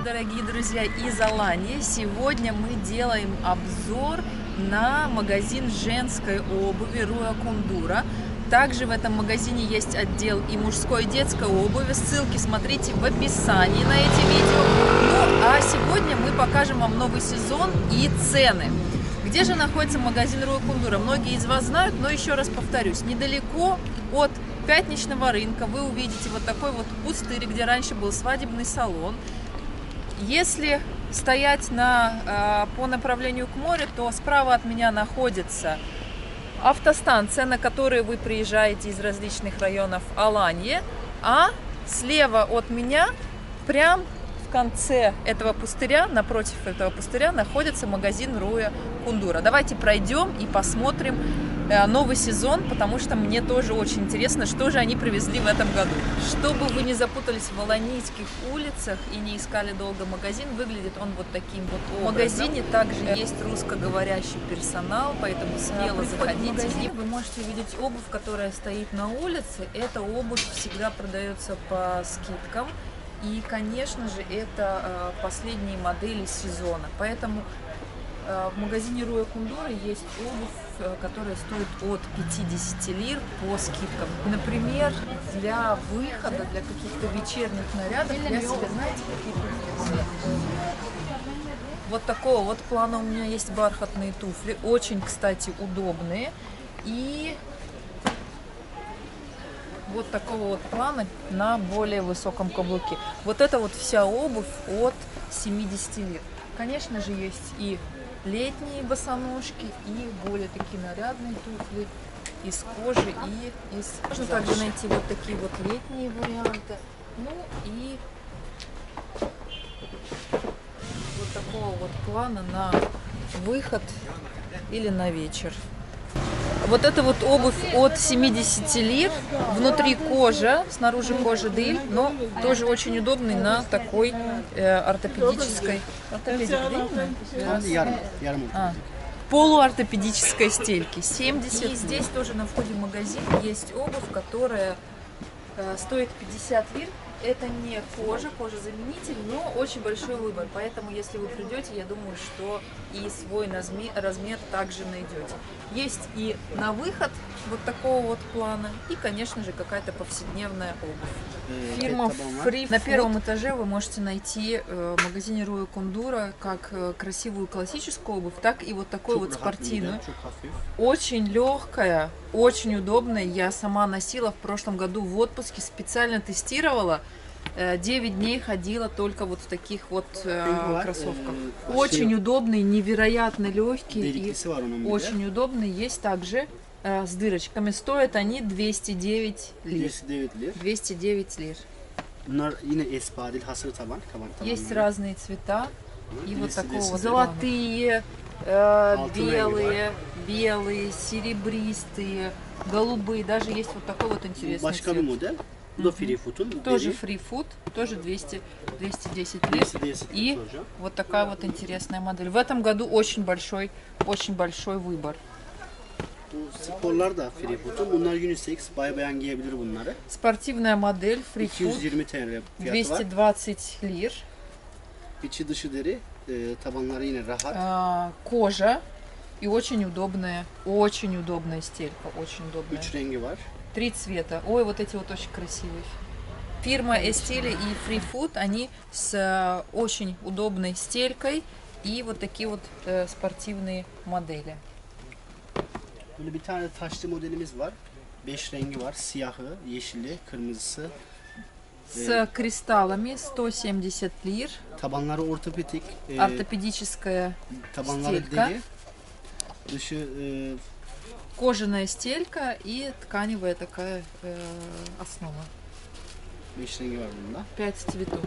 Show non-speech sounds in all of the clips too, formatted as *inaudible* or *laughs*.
Привет, дорогие друзья из Алании! Сегодня мы делаем обзор на магазин женской обуви Руя Кундура. Также в этом магазине есть отдел и мужской, и детской обуви. Ссылки смотрите в описании на эти видео. Ну, а сегодня мы покажем вам новый сезон и цены. Где же находится магазин Руя Кундура? Многие из вас знают, но еще раз повторюсь. Недалеко от пятничного рынка вы увидите вот такой вот пустырь, где раньше был свадебный салон. Если стоять на, по направлению к морю, то справа от меня находится автостанция, на которой вы приезжаете из различных районов Аланьи, а слева от меня, прям в конце этого пустыря, напротив этого пустыря, находится магазин Руя Кундура. Давайте пройдем и посмотрим Э, новый сезон, потому что мне тоже очень интересно, что же они привезли в этом году. Чтобы вы не запутались в Волонийских улицах и не искали долго магазин, выглядит он вот таким вот образом. В магазине также есть русскоговорящий персонал, поэтому смело заходите. В магазин вы можете увидеть обувь, которая стоит на улице. Эта обувь всегда продается по скидкам. И, конечно же, это э, последние модели сезона. Поэтому Э, в магазине Руя Кундуры есть обувь, э, которая стоит от 50 лир по скидкам. Например, для выхода, для каких-то вечерних нарядов я себе, знаете, какие Вот такого вот плана у меня есть бархатные туфли. Очень, кстати, удобные. И вот такого вот плана на более высоком каблуке. Вот это вот вся обувь от 70 лир. Конечно же, есть и летние босоножки и более такие нарядные туфли из кожи и из Можно также найти вот такие вот летние варианты. Ну и вот такого вот плана на выход или на вечер. Вот это вот обувь от 70 лир, внутри кожа, снаружи кожа дыль, но тоже очень удобный на такой э, ортопедической, ортопедик, а, полуортопедической стельке. 70. И здесь тоже на входе в магазин есть обувь, которая э, стоит 50 лир это не кожа, кожа-заменитель, но очень большой выбор. Поэтому, если вы придете, я думаю, что и свой размер также найдете. Есть и на выход вот такого вот плана, и, конечно же, какая-то повседневная обувь. Фирма Free На первом этаже вы можете найти э, в магазине Руя Кондура как э, красивую классическую обувь, так и вот такую вот спортивную. Очень легкая, очень удобная. Я сама носила в прошлом году в отпуске, специально тестировала. 9 э, дней ходила только вот в таких вот э, кроссовках. Очень удобные, невероятно легкие и очень удобные. Есть также э, с дырочками. Стоят они 209 лир. 209 лир? 209 лир. Есть разные цвета. И вот такого золотые, э, белые, белые, серебристые, голубые. Даже есть вот такой вот интересный цвет. Bu da free food'un. Тоже food, тоже 200, 210 лир. 210 И тоже. вот такая вот интересная модель. В этом году очень большой, очень большой выбор. Bu sporlar da free food'un. Bunlar unisex. Bay bayan giyebilir bunları. Спортивная модель free food. 220 TL fiyatı 220 лир. İçi dışı deri. E, tabanları yine rahat. А, кожа. И очень удобная, очень удобная стелька, очень удобная. Üç rengi var. Три цвета. Ой, вот эти вот очень красивые. Фирма Estili и Free Food, они с э, очень удобной стелькой и вот такие вот э, спортивные модели. Böyle bir tane taşlı modelimiz var. Beş rengi var. Siyahı, yeşili, kırmızısı. С кристаллами 170 лир. Tabanları ortopedik. E, Ортопедическая tabanları стелька. deri. Dışı e, кожаная стелька и тканевая такая э, основа. Пять цветов.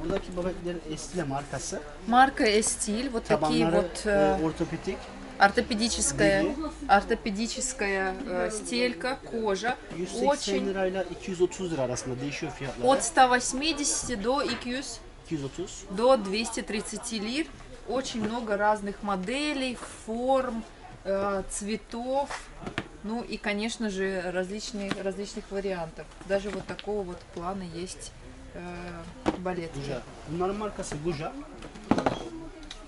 Buradaki babetlerin Estile markası. Марка Estile, вот такие вот э, ортопедик. Ортопедическая, ортопедическая э, стелька, кожа. 180 очень... лирayla 230 lira arasında değişiyor fiyatları. От 180 до 200 230 до 230 лир. Очень много разных моделей, форм, Э, цветов, ну и, конечно же, различных, различных вариантов. Даже вот такого вот плана есть э, балетки. Guja. Bunların markası Guja.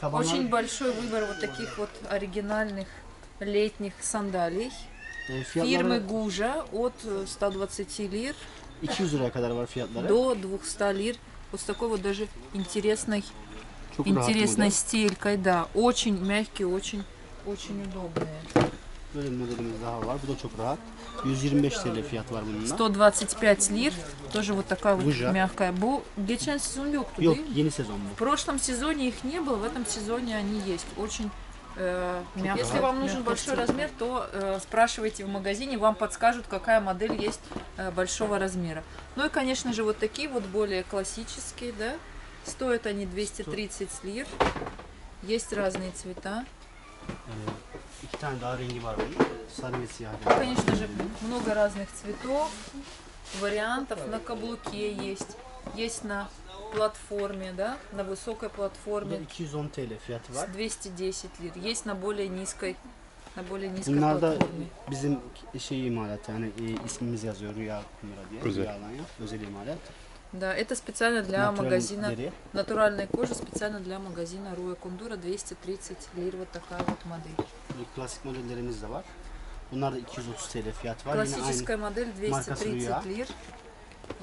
Tabanlar Очень большой выбор вот таких вот оригинальных летних сандалий. e, Фирмы Гужа от э, 120 лир 200 liraya kadar var fiyatları. до 200 лир. Вот с такой вот даже интересной, Çok интересной стелькой, да. Очень мягкие, очень, очень удобные. Böyle bir modelimiz daha var. Bu da çok rahat. 125 TL fiyat var bununla. 125 лир. Тоже вот такая вот Гужа. мягкая. Bu geçen sezon yoktu Yok değil mi? yeni sezon bu. В прошлом сезоне их не было, в этом сезоне они есть. Очень э, мягкие. Если вам нужен Мягкая большой размер, то э, спрашивайте в магазине, вам подскажут, какая модель есть э, большого размера. Ну и, конечно же, вот такие вот более классические, да. Стоят они 230 лир. Есть разные цвета. Iki tane daha rengi var bunun. Sarı ve siyah Ну, rengi. конечно же, много разных цветов, вариантов. На каблуке есть, есть на платформе, да, на высокой платформе. 210 TL fiyatı С var. 210 лир. Есть на более низкой, на более низкой Bunlar da платформе. bizim şey imalat yani e, ismimiz yazıyor Rüya Kumura diye. Özel. Rüya Alanya. Özel imalat. Да, это специально для Natural магазина deri. натуральной кожи, специально для магазина Руя Кундура 230 лир. Вот такая вот модель. Klasik modellerimiz de var. Bunlar da 230 TL fiyat var. Классическая модель марка 230 Руя. лир.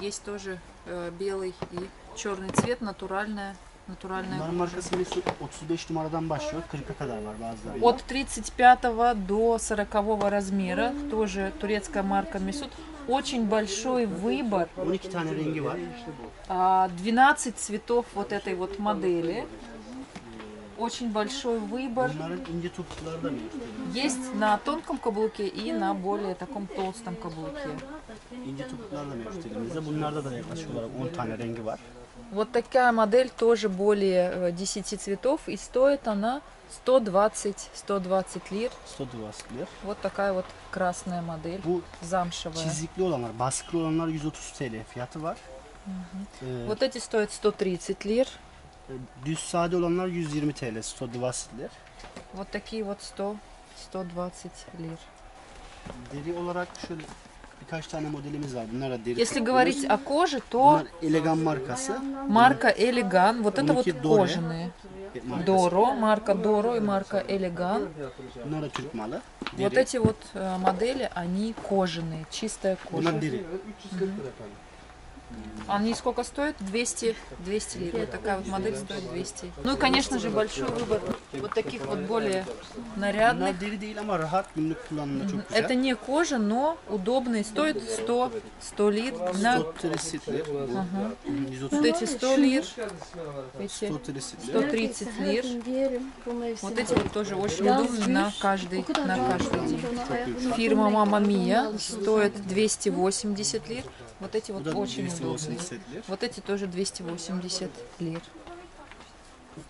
Есть тоже э, белый и черный цвет, натуральная, натуральная Bunların markası Mesut 35 numaradan başlıyor. 40'a kadar var bazılarında. От 35 до 40 размера, тоже турецкая марка Месут. Очень большой выбор, 12 tane rengi var. а, 12 цветов вот этой вот модели. Очень большой выбор. Есть на тонком каблуке и на более таком толстом каблуке. İnce topuklar da mevcut elimizde. Bunlarda da yaklaşık olarak 10 tane rengi var. Вот такая модель тоже более э, 10 цветов и стоит она 120-120 лир. 120 lira. Вот такая вот красная модель, Bu замшевая. çizikli olanlar, baskılı olanlar 130 TL fiyatı var. Ee, Вот эти стоят 130 лир. düz sade olanlar 120 TL, 120 lira. Вот такие вот 100, 120 лир. Deri olarak şöyle birkaç tane modelimiz var. Bunlar da deri. Если говорить о коже, то Bunlar Elegan markası. марка Элеган, вот это вот Ники Доре. кожаные. e, markası. Доро, марка Доро и марка Элеган. Bunlar da Türk malı. Вот эти вот э, модели, они кожаные, чистая Bunlar кожа. deri. Они сколько стоят? 200, 200 лир. Вот такая вот модель стоит 200. Ну и, конечно же, большой выбор вот таких вот более нарядных. Это не кожа, но удобные. Стоит 100, 100 лир. На 130 lira. Ага. 130 вот эти 100 лир, эти 130 lira. 130 лир. Вот эти вот тоже очень удобные на каждый, на каждый день. Фирма Мама Мия стоит 280 лир. Вот эти Bu вот da очень удобные. 280 lira. Вот эти тоже 280 лир.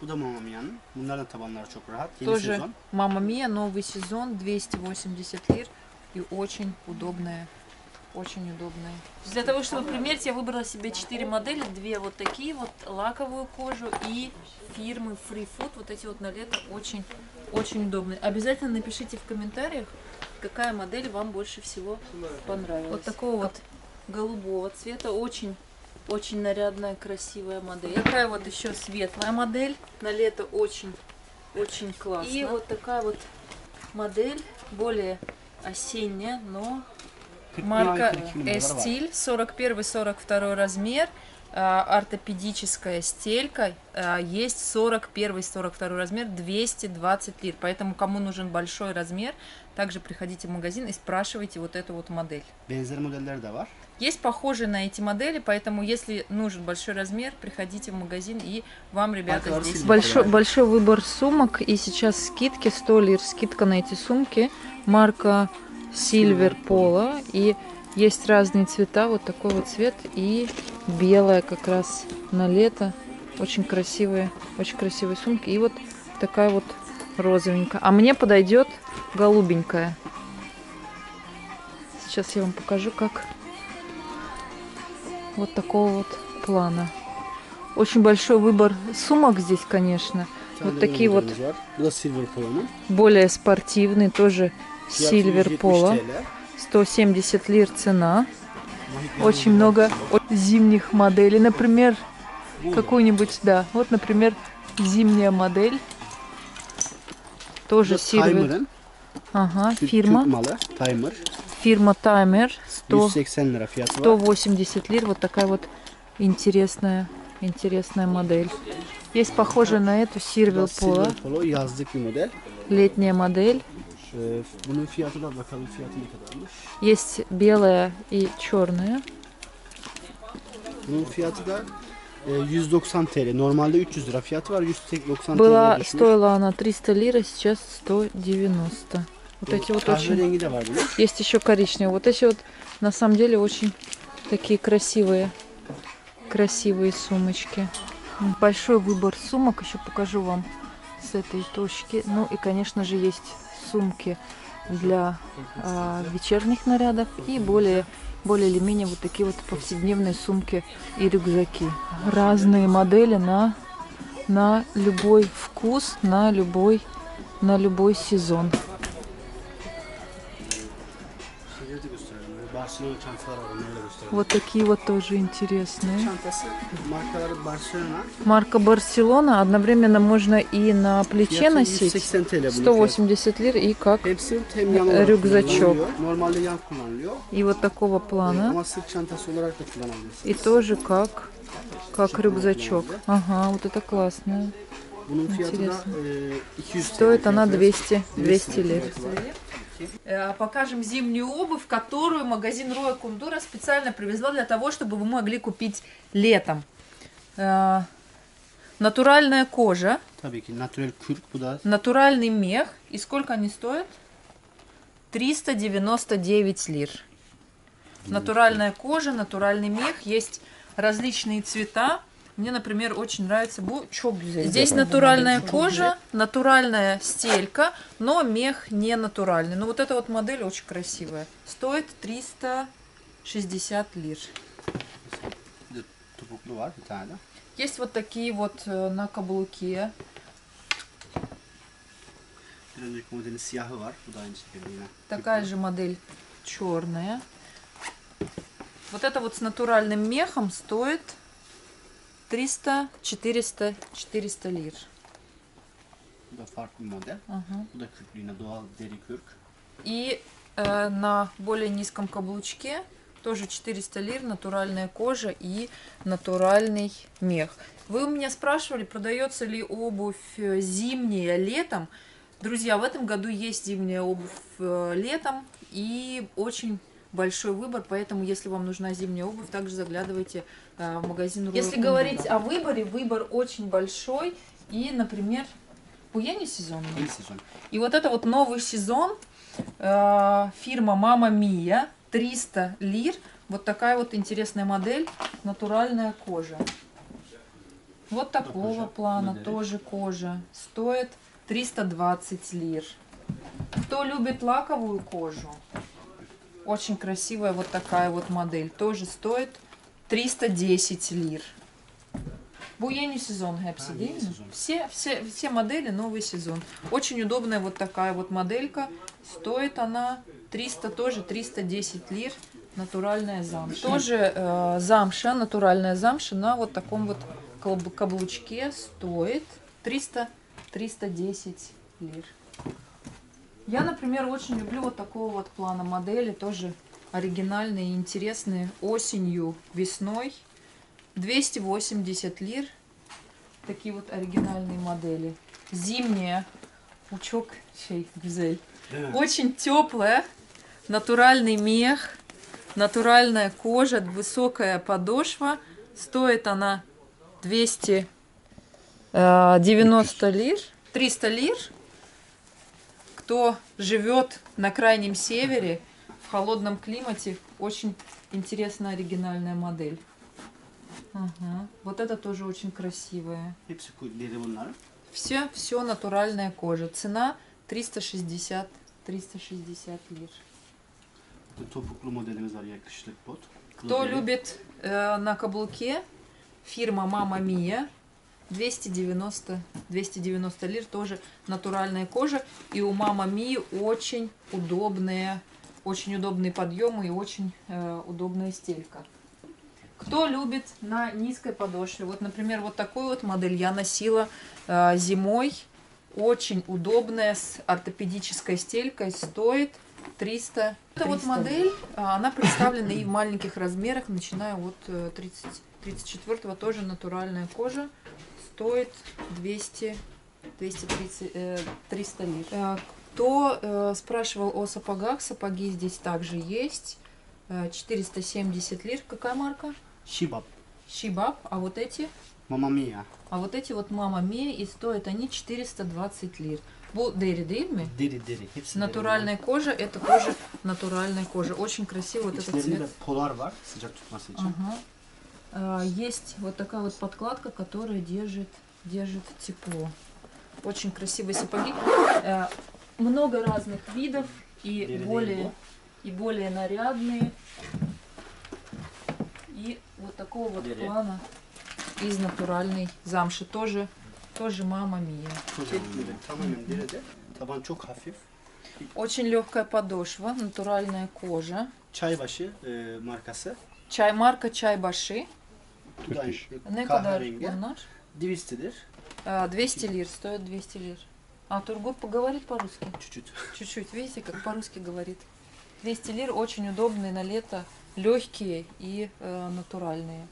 Bu da Mamma Mia'nın. Bunların tabanları çok rahat. Yeni Тоже sezon. Мама Мия, новый сезон, 280 лир. И очень удобная. Очень удобная. Для того, чтобы примерить, я выбрала себе 4 модели. Две вот такие вот, лаковую кожу и фирмы Free Food. Вот эти вот на лето очень, очень удобные. Обязательно напишите в комментариях, какая модель вам больше всего понравилась. Вот такого вот голубого цвета. Очень очень нарядная, красивая модель. Такая вот еще светлая модель. На лето очень, очень классно. И вот такая вот модель, более осенняя, но марка Nike'nin numaraları var. Стиль, 41-42 размер. а, ортопедическая стелька, а, есть 41-42 размер, 220 лир. Поэтому, кому нужен большой размер, также приходите в магазин и спрашивайте вот эту вот модель. Есть похожие на эти модели, поэтому если нужен большой размер, приходите в магазин и вам ребята здесь. Большой, большой выбор сумок и сейчас скидки 100 лир, скидка на эти сумки, марка Silver Polo. И есть разные цвета, вот такой вот цвет и белая как раз на лето, очень красивые, очень красивые сумки. И вот такая вот розовенькая, а мне подойдет голубенькая. Сейчас я вам покажу, как вот такого вот плана. Очень большой выбор сумок здесь, конечно. Вот такие вот Polo'nun. более спортивные, тоже Fiyatı Silver 170 Polo. TL. 170 лир цена. Очень много зимних моделей. Например, какую-нибудь, да, вот, например, зимняя модель. Тоже. Timer'ın Ага, Türk, фирма. Türk malı Timer. Фирма Timer. 100, 180 lira fiyatı var. 180 лир. Вот такая вот интересная, интересная модель. Есть похожая на эту Polo. Polo bir model. Летняя модель. Есть белая и черная. Bunun fiyatı da e, 190 TL. Normalde 300 lira fiyatı var. 190 Была, düşmüş. стоила она 300 лир, а сейчас 190. Вот эти вот очень... Kahverengi de var bunun. Есть еще коричневые. Вот эти вот на самом деле очень такие красивые, красивые сумочки. Большой выбор сумок. Еще покажу вам с этой точки. Ну и, конечно же, есть сумки для а, вечерних нарядов и более более или менее вот такие вот повседневные сумки и рюкзаки. Разные модели на, на любой вкус, на любой, на любой сезон. Вот такие вот тоже интересные. Марка Барселона. Одновременно можно и на плече носить. 180 TL bunun fiyatı. 180 лир и как kullanılıyor. и вот такого плана. И тоже как как рюкзачок. Ага, вот это классно. Интересно. e, 200 TL. Стоит она fiyatı. 200, 200 лир. Э, Покажем зимнюю обувь, которую магазин Роя Кундура специально привезла для того, чтобы вы могли купить летом. Э, Натуральная кожа, натуральный мех. И сколько они стоят? 399 лир. Натуральная кожа, натуральный мех. Есть различные цвета. Мне, например, очень нравится бу взять? Здесь натуральная кожа, натуральная стелька, но мех не натуральный. Но вот эта вот модель очень красивая. Стоит 360 лир. Есть вот такие вот э, на каблуке. Такая же модель черная. Вот это вот с натуральным мехом стоит 300, 400, 400 лир. Bu da farklı bir model. Ага. Bu da yine doğal deri kürk. И э, на более низком каблучке тоже 400 лир, натуральная кожа и натуральный мех. Вы у меня спрашивали, продается ли обувь э, зимняя летом. Друзья, в этом году есть зимняя обувь э, летом и очень большой выбор, поэтому если вам нужна зимняя обувь, также заглядывайте э, в магазин Royal Если говорить о выборе, выбор очень большой и, например, буяне сезон. И вот это вот новый сезон, э, фирма Мама Мия, 300 лир. Вот такая вот интересная модель, натуральная кожа. Вот такого кожа плана, модели. тоже кожа. Стоит 320 лир. Кто любит лаковую кожу, очень красивая вот такая вот модель. Тоже стоит 310 лир. Yeni сезон mi? sezon. Все, все, все модели новый сезон. Очень удобная вот такая вот моделька. Стоит она 300, тоже 310 лир. Натуральная замша. Тоже э, замша, натуральная замша на вот таком вот каблу- каблучке стоит 300, 310 лир. Я, например, очень люблю вот такого вот плана модели, тоже оригинальные и интересные. Осенью, весной 280 лир. Такие вот оригинальные модели. Зимняя. Учок şey güzel. Evet. Очень теплая. Натуральный мех. Натуральная кожа. Высокая подошва. Стоит она 290 лир. 300 лир. Кто живет на крайнем севере, в холодном климате, очень интересная оригинальная модель. Ага. Вот это тоже очень красивая. Все, все натуральная кожа. Цена 360, 360 лир. Кто любит э, на каблуке, фирма Мама Мия, 290, 290 лир, тоже натуральная кожа. И у Мама Мии очень удобные Очень удобный подъем и очень э, удобная стелька. Кто любит на низкой подошве? Вот, например, вот такую вот модель я носила э, зимой. Очень удобная, с ортопедической стелькой. Стоит 300. Эта вот 300. модель, а, она *coughs* представлена и в маленьких размерах, начиная от э, 30, 34 тоже натуральная кожа. Стоит 200, 230, э, 300 лир. Э, Кто э, спрашивал о сапогах, сапоги здесь также есть. Э, 470 лир. Какая марка? Şibab, Шибаб. А вот эти? Mamma Mia, А вот эти вот Мама Мия, и стоят они 420 лир. Mi? deri deri. Hepsi deri. Натуральная кожа, это тоже натуральная кожа. Очень красивый вот этот цвет. polar var sıcak tutması için. Ага. А, Есть вот такая вот подкладка, которая держит, держит тепло. Очень красивые сапоги. Э, Много разных видов и более, и более нарядные. И вот такого вот Дери. плана из натуральной замши. Тоже, тоже мама Мия. Hafif. Очень легкая подошва, натуральная кожа. Çaybaşı e, markası. Чай марка Чай Bu da Ne kadar kahverengi. bunlar? Divist'idir. А, 200 лир, стоит 200 лир. А Тургуп поговорит по-русски? Çüçüt. Чуть-чуть, видите, как по-русски говорит. 200 лир очень удобные на лето, легкие и э, натуральные.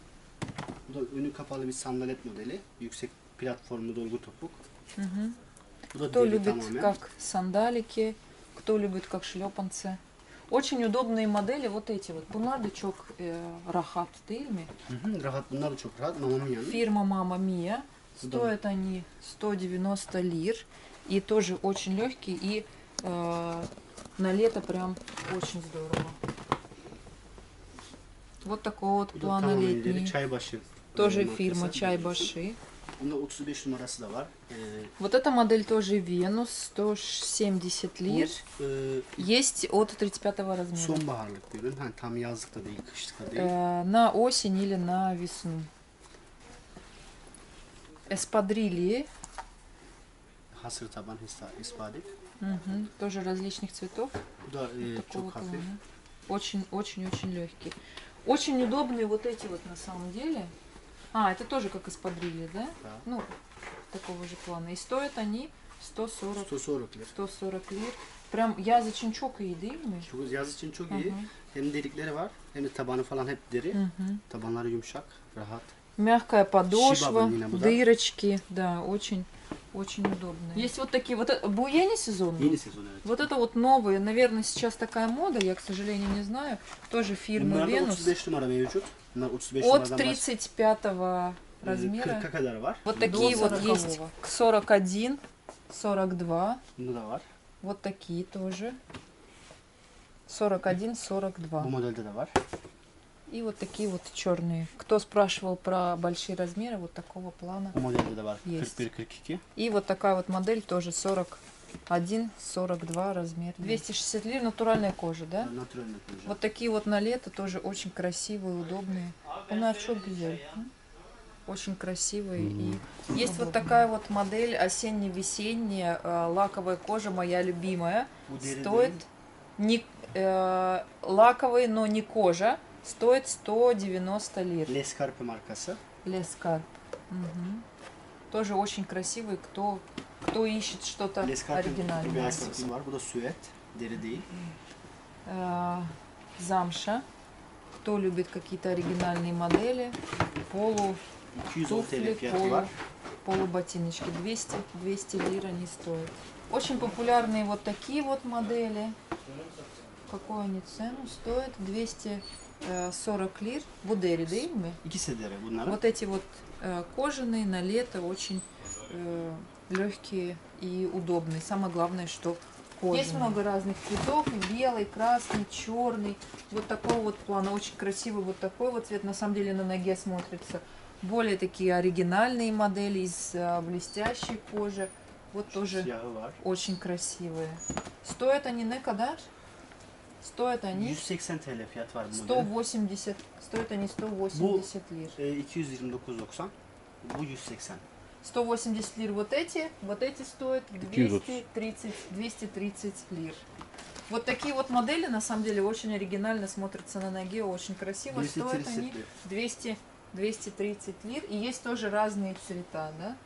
Bu da önü kapalı bir sandalet modeli. Yüksek platformlu dolgu topuk. Мгм. Bu da Кто deri любит tamamen. как сандалики, кто любит как шлепанцы. Очень удобные модели, вот эти вот. Hı, rahat. Bunlar da çok rahat. Mamma Mia'nın. Фирма Мама Мия. Стоят они 190 лир. И тоже очень легкие. И э, на лето прям очень здорово. Вот такого вот плана летний. Тоже фирма Чай Баши. Bunda 35 numarası da var. Ee, Вот эта модель тоже Венус, 170 bu, лир. e, Есть от 35 размера. Э, на осень или на весну. Эспадрильи. Мгм, Тоже различных цветов. Da e, такого çok hafif. плана. Очень, очень, очень легкий. Очень удобные вот эти вот на самом деле. А, это тоже как из подрили, да? Да. Ну, такого же плана. И стоят они 140, 140 lira. 140 лир. Прям yazıcın çok iyi değil mi? Çok, yaz için çok Hı iyi. hı. Hem delikleri var hem de tabanı falan hep deri. Мгм. Tabanları yumuşak, rahat. Мягкая подошва, дырочки, да, очень, очень удобные. Есть вот такие, вот это, bu yeni сезон? Yeni sezon evet. Вот это вот новые, наверное, сейчас такая мода, я, к сожалению, не знаю. Тоже фирма Bunlarda Venus. 35 numara mevcut. Bunlar 35 От numaradan baş- 35 e, размера 40'a kadar var. вот такие вот есть. 41, 42. Bunda da var. Вот такие тоже. 41, Bu 42. modelde de var. И вот такие вот черные. Кто спрашивал про большие размеры, вот такого плана. Bu var. Есть. 41-42. И вот такая вот модель тоже 41, 42 размер. 260 лир, натуральная кожа, да? Natürel yapılacak. Вот такие вот на лето тоже очень красивые, удобные. Она çok güzel. Очень красивые. И есть вот такая вот модель осенне-весенняя, э, лаковая кожа, моя любимая. Стоит не, э, лаковый, но не кожа. Стоит 190 лир. Lescarpe markası. Лескарп. Мгм. Тоже очень красивый, кто, кто ищет что-то оригинальное. Bu da süet. Deri değil. Э, замша. Кто любит какие-то оригинальные модели. Полу 210 TL туфли, полу, полуботиночки. 200, 200 лир они стоят. Очень популярные вот такие вот модели. Какую они цену стоят? 240 лир. Будери, да, ими? Вот эти вот э, кожаные на лето очень легкие и удобные. Самое главное, что кожаные. Есть много разных цветов. Белый, красный, черный. Вот такого вот плана. Очень красивый вот такой вот цвет. На самом деле на ноге смотрится. Более такие оригинальные модели из э, блестящей кожи. Вот тоже очень красивые. Стоят они не kadar? Стоят они 180 TL fiyat var bu modelin. 180. Стоят они 180 лир. E, 229.90. Bu 180. 180 лир вот эти, вот эти стоят 230, 230 лир. Вот такие вот модели, на самом деле, очень оригинально смотрятся на ноге, очень красиво. 230 Стоят они lira. 200, 230 лир. И есть тоже разные цвета, да?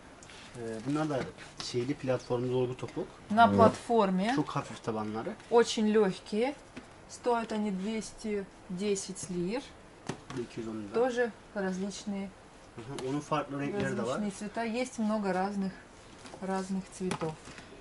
Ee, bunlar da şeyli platformlu dolgu topuk. На платформе. Çok hafif tabanları. Очень легкие. Стоят они 210 лир. Bu da 210 lira. Тоже различные, различные цвета. Есть много разных, разных цветов.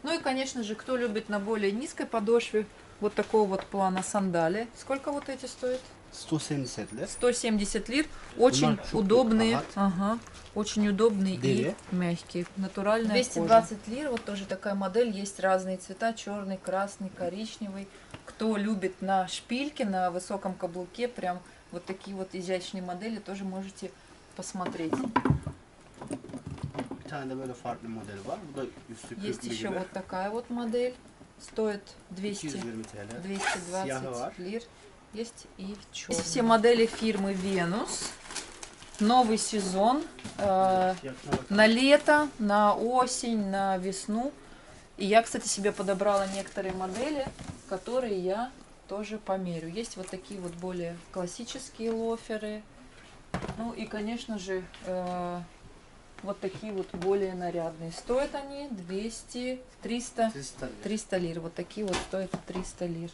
Ну и, конечно же, кто любит на более низкой подошве вот такого вот плана сандали. Сколько вот эти стоят? 170 lira. 170 лир. Очень удобные. Ага. Очень удобные Дери. и мягкие. Натуральная 220 лир. Вот тоже такая модель. Есть разные цвета. Черный, красный, коричневый. Кто любит на шпильке, на высоком каблуке, прям вот такие вот изящные модели, тоже можете посмотреть. Есть еще вот такая вот модель. Стоит 200 220 TL. 220 Сиахы var. лир. Есть и в черном. Все модели фирмы Venus. Новый сезон. э, на лето, на осень, на весну. И я, кстати, себе подобрала некоторые модели, которые я тоже померю. Есть вот такие вот более классические лоферы. Ну и, конечно же, э, вот такие вот более нарядные. Стоят они 200, 300, 300 lira. 300 лир. Вот такие вот стоят 300 лир.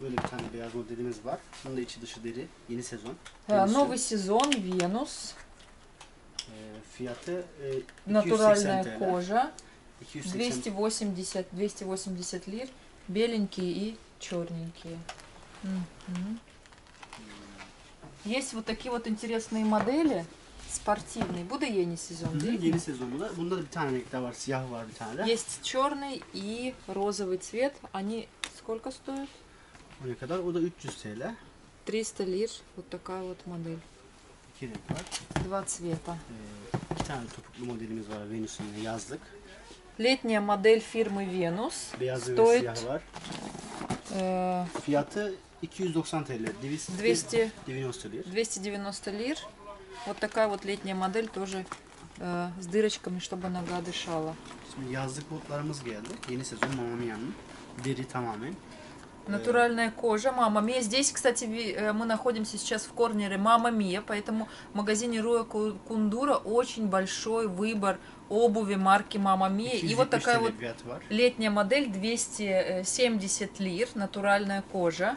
Böyle bir tane beyaz modelimiz var. Bunun da içi dışı deri. Yeni sezon. Э, Venüs'ün, Новый сезон, Венус, fiyatı e, 280 натуральная TL. кожа. 280 280, 280 лир, беленькие и черненькие. Мгм. Есть вот такие вот интересные модели, спортивные. Буду yeni сезон, Hı hı, değil mi? Yeni sezon bu da. Bunda da bir tane renkler var. Siyah var bir tane de. Есть черный и розовый цвет. Они сколько стоят? O ne kadar? O da 300 TL. 300 лир. Вот такая вот модель. İki renk var. Два цвета. Ee, iki tane topuklu modelimiz var. Venüs'ün yazlık. Летняя модель фирмы Venus. Ve var. Э, Fiyatı 290 TL. 200 200 290 lira. 290 лир. Вот такая вот летняя модель тоже э, с дырочками, чтобы нога дышала. Şimdi yazlık botlarımız geldi. Yeni sezon Mamma Mia'nın. Deri tamamen. Натуральная кожа, мама Мия. Здесь, кстати, э, мы находимся сейчас в корнере Мама Мия, поэтому в магазине Руя Ку- Кундура очень большой выбор обуви марки Мама Мия. И 270 вот такая вот летняя модель 270 лир, натуральная кожа.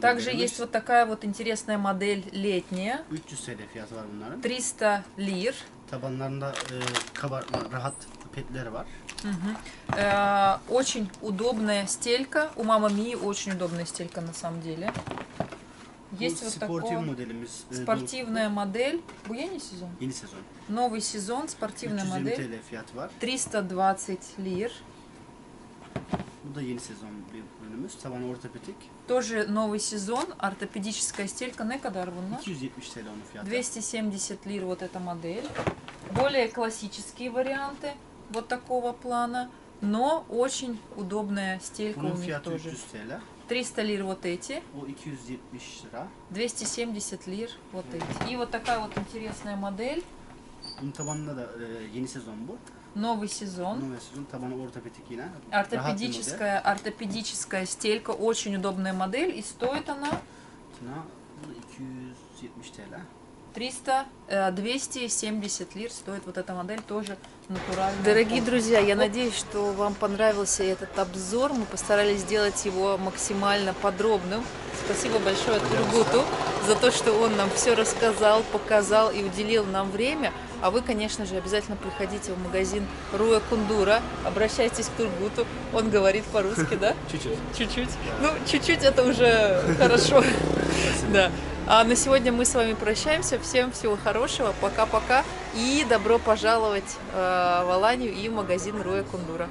Также есть вот такая вот интересная модель летняя, 300 TL fiyatı var bunların. 300 лир. Tabanlarında e, kabartma, rahat petleri var. Э, Очень удобная стелька. У Мама Мии очень удобная стелька на самом деле. Есть Bu вот sportif такой modelimiz. e, спортивная модель. Bu yeni sezon. Новый сезон, спортивная 320 модель. TL fiyatı var. 320 лир. Bu da yeni sezon bir ürünümüz. Taban ortopedik. Тоже новый сезон. Ортопедическая стелька. Ne kadar bunlar? 270 TL onun fiyatı. 270 лир вот эта модель. Более классические варианты вот такого плана. Но очень удобная стелька Bunun у них тоже. 300 TL. 300 лир вот эти. O 270 lira. 270 лир вот эти. И вот такая вот интересная модель. Sezon bu. Новый сезон. Новый сезон. Ортопедическая, ортопедическая стелька. Очень удобная модель. И стоит она Tına, bu da 270 TL. 300, э, 270 лир стоит вот эта модель тоже натуральная. Дорогие друзья, я надеюсь, что вам понравился этот обзор. Мы постарались сделать его максимально подробным. Спасибо большое Тургуту за то, что он нам все рассказал, показал и уделил нам время. А вы, конечно же, обязательно приходите в магазин Руя Кундура, обращайтесь к Тургуту, он говорит по-русски, *laughs* да? Çüçür. Чуть-чуть. Ну, чуть-чуть это уже хорошо. *laughs* Да. А на сегодня мы с вами прощаемся. Всем всего хорошего. Пока-пока. И добро пожаловать э, в Аланию и магазин Руя Кундура.